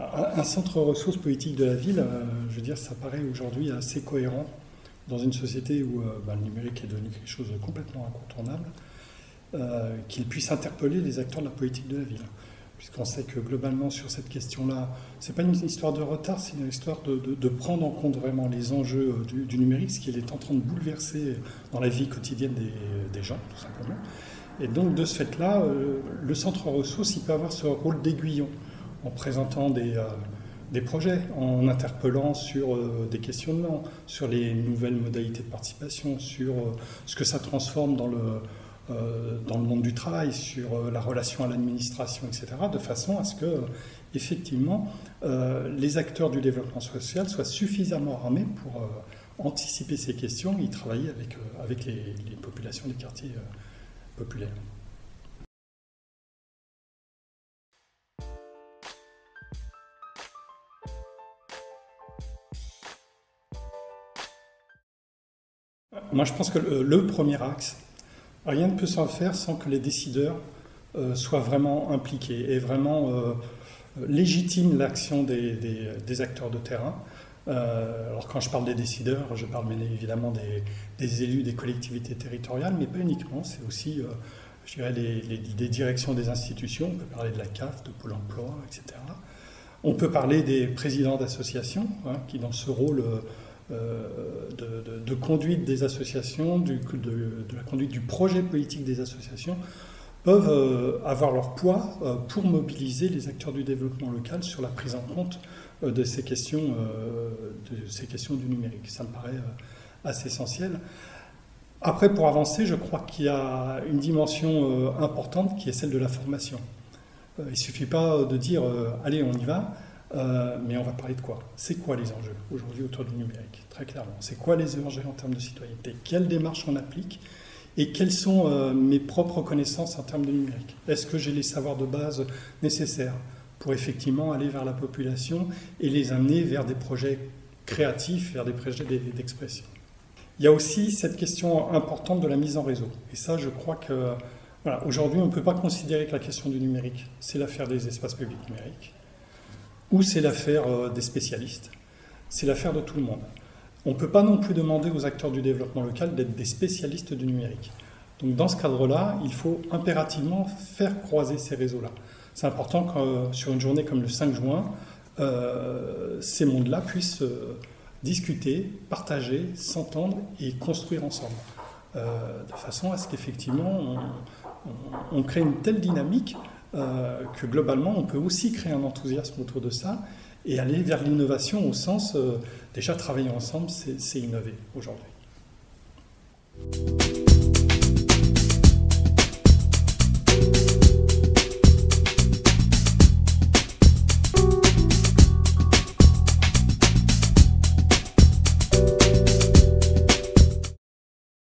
Un centre ressources politique de la ville, je veux dire, ça paraît aujourd'hui assez cohérent dans une société où bah, le numérique est devenu quelque chose de complètement incontournable, qu'il puisse interpeller les acteurs de la politique de la ville puisqu'on sait que globalement sur cette question-là, ce n'est pas une histoire de retard, c'est une histoire de, prendre en compte vraiment les enjeux euh, du, numérique, ce qu'il est en train de bouleverser dans la vie quotidienne des, gens, tout simplement. Et donc de ce fait-là, euh, le centre ressources, il peut avoir ce rôle d'aiguillon en présentant des, euh, des, projets, en interpellant sur des questionnements, sur les nouvelles modalités de participation, sur ce que ça transforme dans le euh, monde du travail, sur euh, la relation à l'administration, etc., de façon à ce que, effectivement, euh, les acteurs du développement social soient suffisamment armés pour anticiper ces questions et travailler avec, avec les, populations des quartiers populaires. Moi, je pense que le premier axe, Rien ne peut s'en faire sans que les décideurs euh, soient vraiment impliqués et vraiment euh, légitiment l'action des, acteurs de terrain. Euh, alors quand je parle des décideurs, je parle bien évidemment des, élus des collectivités territoriales, mais pas uniquement, c'est aussi je dirais, les, directions des institutions, on peut parler de la CAF, de Pôle Emploi, etc. On peut parler des présidents d'associations, hein, qui dans ce rôle euh, de, conduite des associations, de, la conduite du projet politique des associations, peuvent euh, avoir leur poids euh, pour mobiliser les acteurs du développement local sur la prise en compte de ces questions, de ces questions du numérique. Ça me paraît assez essentiel. Après, pour avancer, je crois qu'il y a une dimension importante qui est celle de la formation. il ne suffit pas de dire allez, on y va. Euh, mais on va parler de quoi? C'est quoi les enjeux aujourd'hui autour du numérique? Très clairement. C'est quoi les enjeux en termes de citoyenneté? Quelles démarches on applique? Et quelles sont euh, mes propres connaissances en termes de numérique? Est-ce que j'ai les savoirs de base nécessaires pour effectivement aller vers la population et les amener vers des projets créatifs, vers des projets d'expression? Il y a aussi cette question importante de la mise en réseau. Et ça, je crois que voilà, aujourd'hui, on ne peut pas considérer que la question du numérique, c'est l'affaire des espaces publics numériques ou c'est l'affaire euh, des spécialistes. C'est l'affaire de tout le monde. On ne peut pas non plus demander aux acteurs du développement local d'être des spécialistes du numérique. Donc dans ce cadre-là, il faut impérativement faire croiser ces réseaux-là. C'est important que euh, sur une journée comme le 5 juin, euh, ces mondes-là puissent discuter, partager, s'entendre et construire ensemble. de façon à ce qu'effectivement on, crée une telle dynamique euh, que globalement, on peut aussi créer un enthousiasme autour de ça et aller vers l'innovation au sens, euh, déjà travailler ensemble, c'est innover aujourd'hui.